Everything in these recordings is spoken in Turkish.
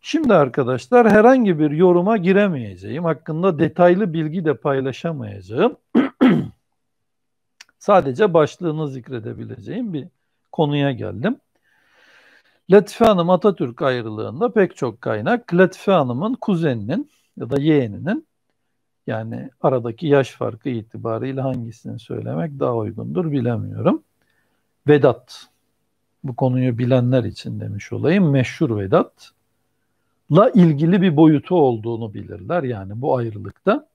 Şimdi arkadaşlar herhangi bir yoruma giremeyeceğim. Hakkında detaylı bilgi de paylaşamayacağım. Sadece başlığını zikredebileceğim bir konuya geldim. Latife Hanım Atatürk ayrılığında pek çok kaynak Latife Hanım'ın kuzeninin ya da yeğeninin yani aradaki yaş farkı itibariyle hangisini söylemek daha uygundur bilemiyorum. Vedat bu konuyu bilenler için demiş olayım. Meşhur Vedat la ilgili bir boyutu olduğunu bilirler. Yani bu ayrılıkta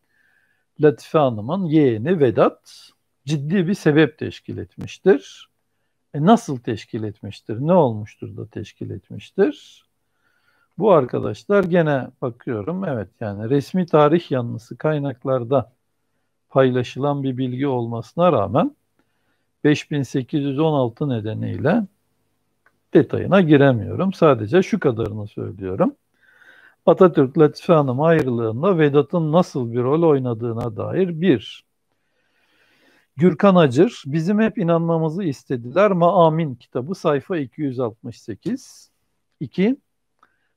Latife Hanım'ın yeğeni Vedat ciddi bir sebep teşkil etmiştir. E nasıl teşkil etmiştir? Ne olmuştur da teşkil etmiştir? Bu arkadaşlar gene bakıyorum evet yani resmi tarih yanlısı kaynaklarda paylaşılan bir bilgi olmasına rağmen 5816 nedeniyle detayına giremiyorum. Sadece şu kadarını söylüyorum. Atatürk Latife Hanım ayrılığında Vedat'ın nasıl bir rol oynadığına dair bir, Gürkan Acır, bizim hep inanmamızı istediler. Maamin kitabı sayfa 268. İki,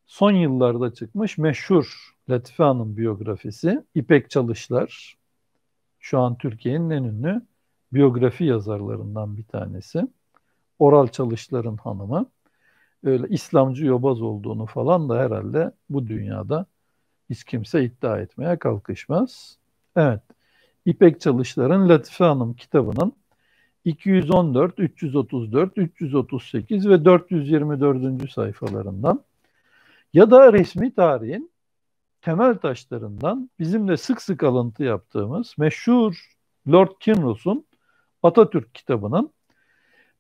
son yıllarda çıkmış meşhur Latife Hanım biyografisi İpek Çalışlar. Şu an Türkiye'nin en ünlü biyografi yazarlarından bir tanesi. Oral Çalışlar'ın hanımı öyle İslamcı yobaz olduğunu falan da herhalde bu dünyada hiç kimse iddia etmeye kalkışmaz. Evet, İpek Çalışlar'ın Latife Hanım kitabının 214, 334, 338 ve 424. sayfalarından ya da resmi tarihin temel taşlarından bizim de sık sık alıntı yaptığımız meşhur Lord Kinross'un Atatürk kitabının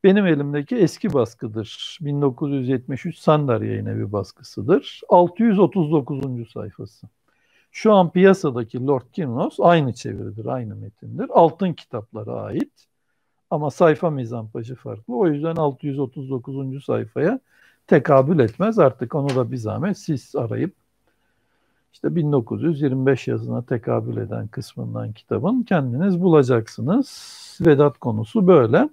benim elimdeki eski baskıdır. 1973 Sandar yayın evi baskısıdır. 639. sayfası. Şu an piyasadaki Lord Kinross aynı çeviridir, aynı metindir. Altın kitaplara ait. Ama sayfa mizampajı farklı. O yüzden 639. sayfaya tekabül etmez. Artık onu da bir zahmet siz arayıp işte 1925 yazına tekabül eden kısmından kitabın kendiniz bulacaksınız. Vedat konusu böyle.